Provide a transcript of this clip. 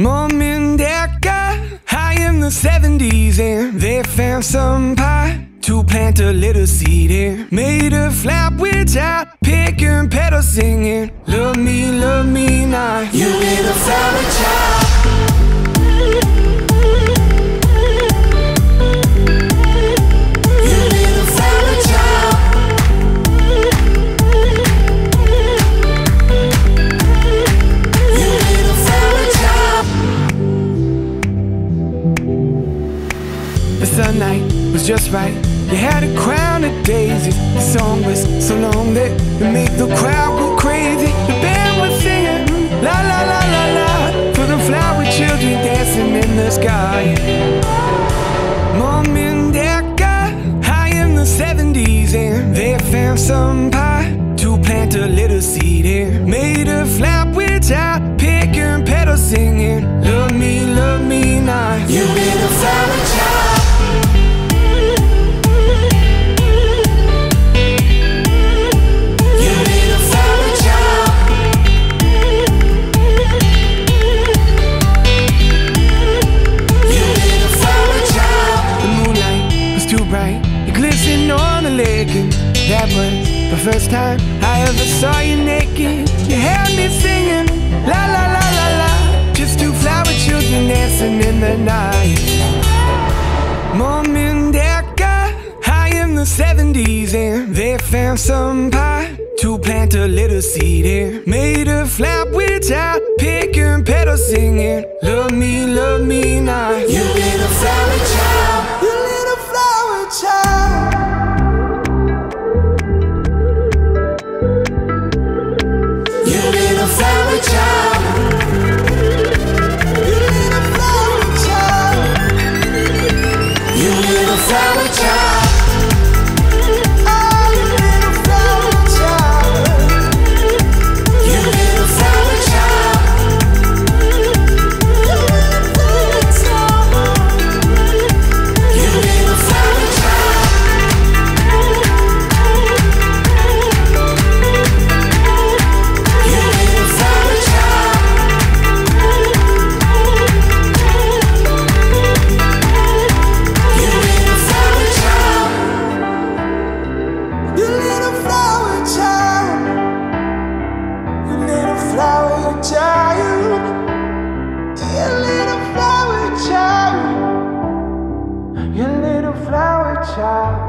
Mom and dad got high in the 70s and they found some pie to plant a little seed in. Made a flap without picking petals singing. Love me, love me now. You little flower child. Sunlight was just right. You had a crown of daisies. The song was so long that it made the crowd go crazy. The band was singing la la la la la for the flower children dancing in the sky. Mom and dad got high in the 70s and they found some pie to plant a little seed in. Made a flap It glistened on the lake, and that was the first time I ever saw you naked. You had me singing la la la la la. Just two flower children dancing in the night. Mom and got high in the 70s and they found some pie to plant a little seed in. Made a flap without picking petals singing. Love me, love me now. You Child. flower child, you little flower child, you little flower child.